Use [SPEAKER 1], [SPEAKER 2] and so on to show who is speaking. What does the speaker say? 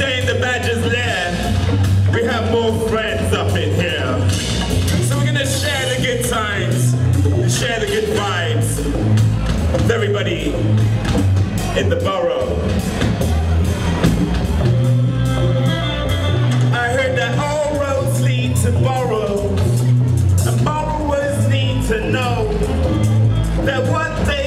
[SPEAKER 1] stay in the badger's lair, we have more friends up in here. So we're gonna share the good times, share the good vibes with everybody in the borough. I heard that all roads lead to borrow, and borrowers need to know that one day